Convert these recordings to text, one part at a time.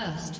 First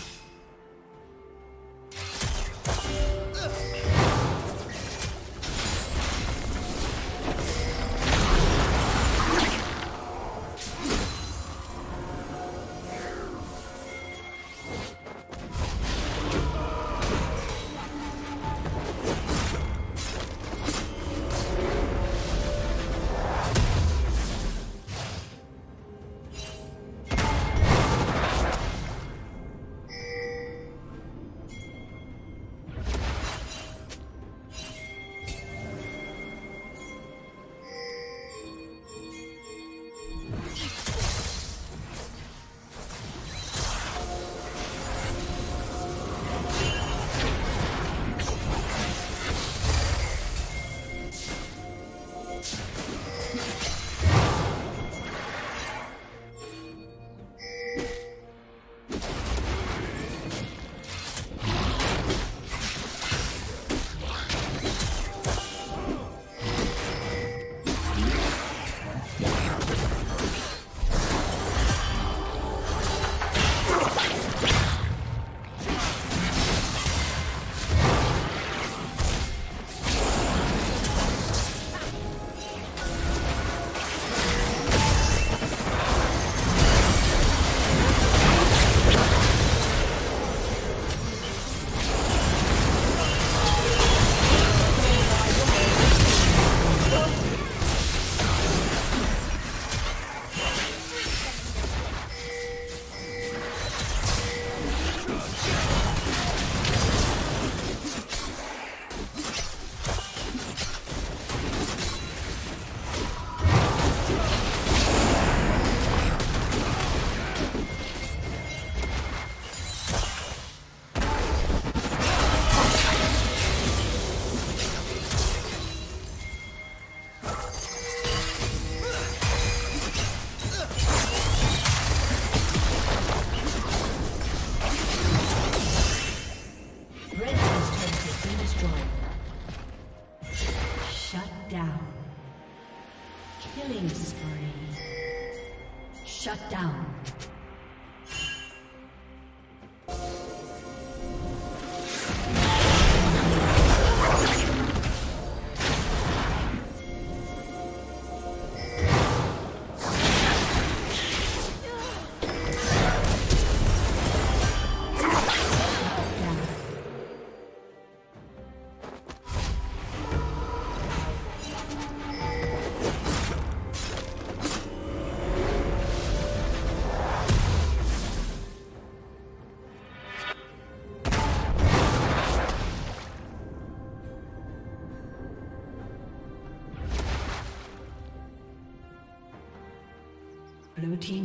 Blue